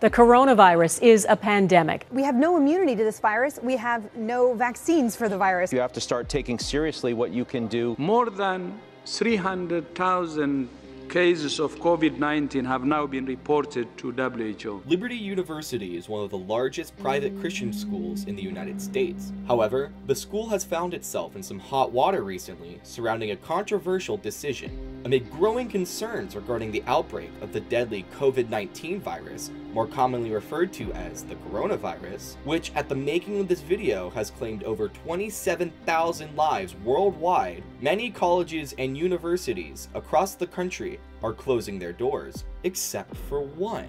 The coronavirus is a pandemic. We have no immunity to this virus. We have no vaccines for the virus. You have to start taking seriously what you can do. More than 300,000 cases of COVID 19 have now been reported to WHO. Liberty University is one of the largest private Christian schools in the United States. However, the school has found itself in some hot water recently surrounding a controversial decision. Amid growing concerns regarding the outbreak of the deadly COVID 19 virus, more commonly referred to as the coronavirus, which at the making of this video has claimed over 27,000 lives worldwide, many colleges and universities across the country are closing their doors, except for one.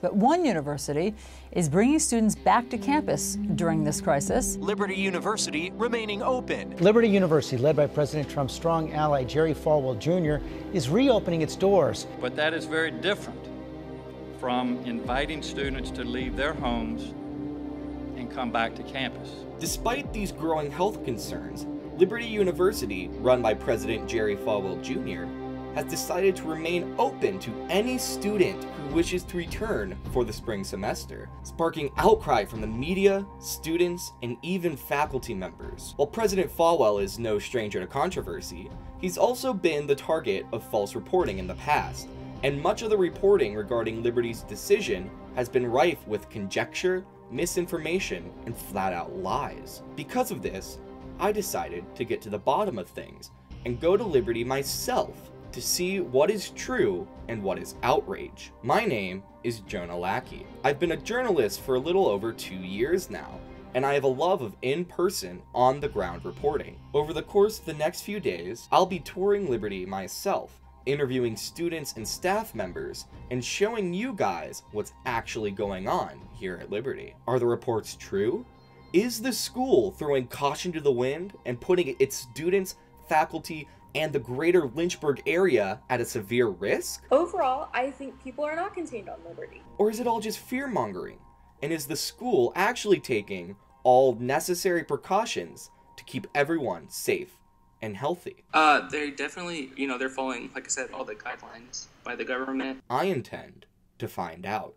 But one university is bringing students back to campus during this crisis. Liberty University remaining open. Liberty University, led by President Trump's strong ally Jerry Falwell Jr., is reopening its doors. But that is very different from inviting students to leave their homes and come back to campus. Despite these growing health concerns, Liberty University, run by President Jerry Falwell Jr., has decided to remain open to any student who wishes to return for the spring semester, sparking outcry from the media, students, and even faculty members. While President Falwell is no stranger to controversy, he's also been the target of false reporting in the past, and much of the reporting regarding Liberty's decision has been rife with conjecture, misinformation, and flat out lies. Because of this, I decided to get to the bottom of things and go to Liberty myself to see what is true and what is outrage. My name is Jonah Lackey. I've been a journalist for a little over two years now, and I have a love of in-person, on-the-ground reporting. Over the course of the next few days, I'll be touring Liberty myself, interviewing students and staff members, and showing you guys what's actually going on here at Liberty. Are the reports true? Is the school throwing caution to the wind and putting its students, faculty, and the greater Lynchburg area at a severe risk? Overall, I think people are not contained on Liberty. Or is it all just fear mongering? And is the school actually taking all necessary precautions to keep everyone safe and healthy? Uh, they definitely, you know, they're following, like I said, all the guidelines by the government. I intend to find out.